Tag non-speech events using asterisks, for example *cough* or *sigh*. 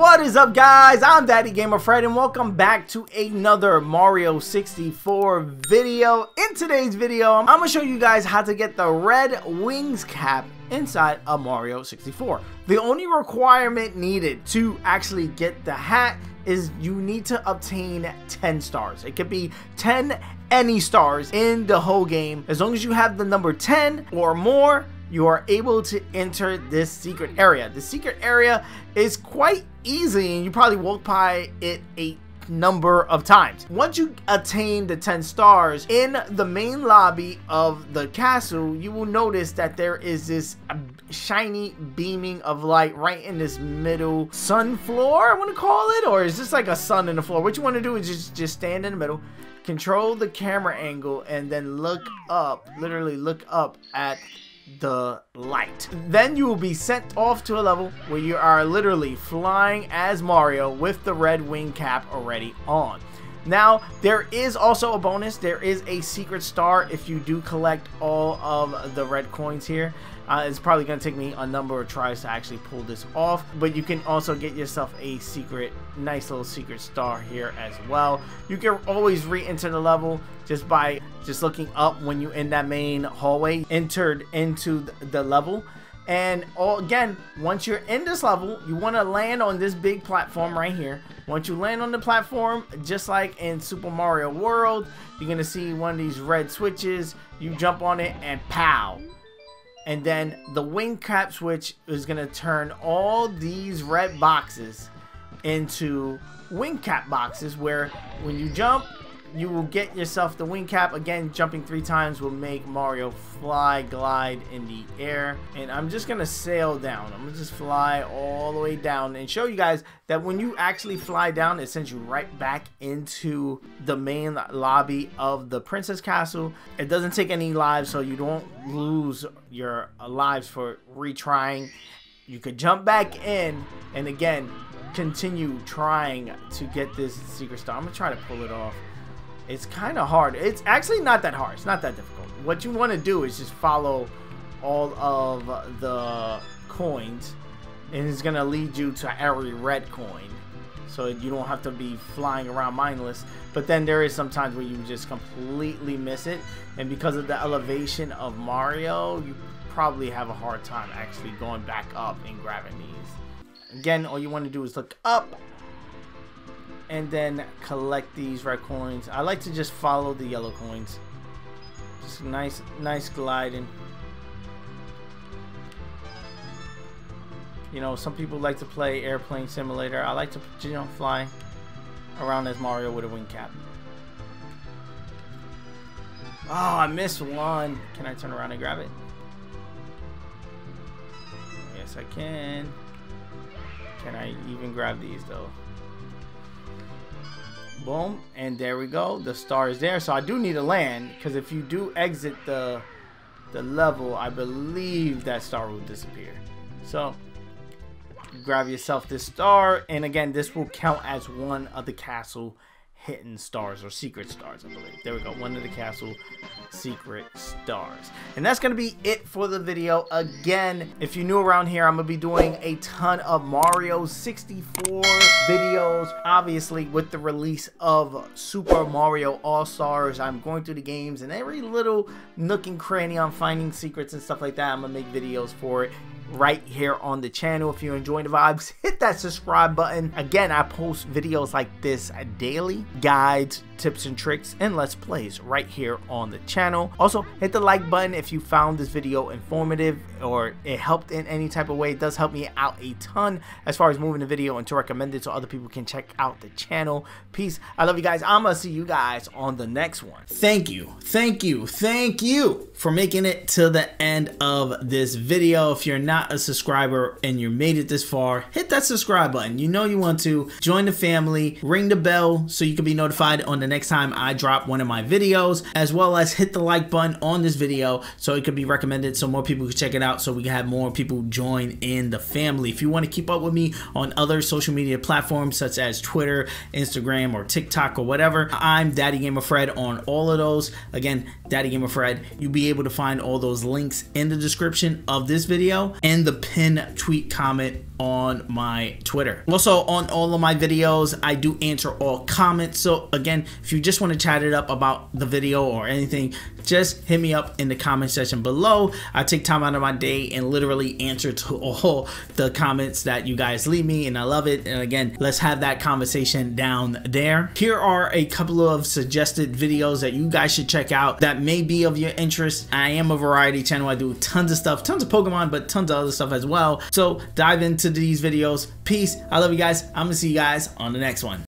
What is up guys? I'm Daddy Gamer Fred and welcome back to another Mario 64 video. In today's video, I'm to show you guys how to get the red wings cap inside a Mario 64. The only requirement needed to actually get the hat is you need to obtain 10 stars. It could be 10 any stars in the whole game. As long as you have the number 10 or more, you are able to enter this secret area. The secret area is quite easy and you probably walk by it a number of times. Once you attain the 10 stars in the main lobby of the castle, you will notice that there is this shiny beaming of light right in this middle sun floor, I want to call it, or is this like a sun in the floor? What you want to do is just, just stand in the middle, control the camera angle, and then look up, literally look up at the light. Then you will be sent off to a level where you are literally flying as Mario with the red wing cap already on. Now, there is also a bonus. There is a secret star if you do collect all of the red coins here. Uh, it's probably going to take me a number of tries to actually pull this off, but you can also get yourself a secret, nice little secret star here as well. You can always re-enter the level just by just looking up when you in that main hallway entered into the level. And all, again, once you're in this level, you want to land on this big platform right here. Once you land on the platform, just like in Super Mario World, you're going to see one of these red switches. You jump on it and pow and then the wing cap switch is going to turn all these red boxes into wing cap boxes where when you jump you will get yourself the wing cap. Again jumping three times will make Mario fly glide in the air. And I'm just gonna sail down. I'm gonna just fly all the way down and show you guys that when you actually fly down it sends you right back into the main lobby of the princess castle. It doesn't take any lives so you don't lose your lives for retrying. You could jump back in and again continue trying to get this secret star. I'm gonna try to pull it off it's kind of hard. It's actually not that hard. It's not that difficult. What you want to do is just follow all of the coins and it's going to lead you to every red coin. So you don't have to be flying around mindless. But then there is sometimes where you just completely miss it. And because of the elevation of Mario, you probably have a hard time actually going back up and grabbing these. Again, all you want to do is look up and then collect these red coins. I like to just follow the yellow coins. Just nice, nice gliding. You know, some people like to play airplane simulator. I like to, you know, fly around as Mario with a wing cap. Oh, I missed one. Can I turn around and grab it? Yes, I can. Can I even grab these, though? Boom, and there we go. The star is there. So I do need to land, because if you do exit the the level, I believe that star will disappear. So grab yourself this star, and again, this will count as one of the castle hidden stars or secret stars, I believe. There we go, one of the castle secret stars. And that's going to be it for the video. Again, if you're new around here, I'm to be doing a ton of Mario 64 videos. Obviously, with the release of Super Mario All-Stars, I'm going through the games and every little nook and cranny on finding secrets and stuff like that. I'm to make videos for it right here on the channel. If you're enjoying the vibes, *laughs* hit that subscribe button. Again, I post videos like this daily, guides, tips and tricks, and let's plays right here on the channel. Also, hit the like button if you found this video informative or it helped in any type of way. It does help me out a ton as far as moving the video and to recommend it so other people can check out the channel. Peace. I love you guys. I'm going to see you guys on the next one. Thank you. Thank you. Thank you for making it to the end of this video. If you're not not a subscriber and you made it this far, hit that subscribe button. You know you want to join the family, ring the bell so you can be notified on the next time I drop one of my videos, as well as hit the like button on this video so it could be recommended so more people can check it out so we can have more people join in the family. If you want to keep up with me on other social media platforms such as Twitter, Instagram, or TikTok or whatever, I'm Daddy Gamer Fred on all of those. Again, Daddy Gamer Fred. You'll be able to find all those links in the description of this video and the pin tweet comment on my Twitter. Also on all of my videos, I do answer all comments. So again, if you just want to chat it up about the video or anything, just hit me up in the comment section below. I take time out of my day and literally answer to *laughs* all the comments that you guys leave me and I love it. And again, let's have that conversation down there. Here are a couple of suggested videos that you guys should check out that may be of your interest. I am a variety channel. I do tons of stuff, tons of Pokemon, but tons of other stuff as well. So dive into these videos. Peace. I love you guys. I'm gonna see you guys on the next one.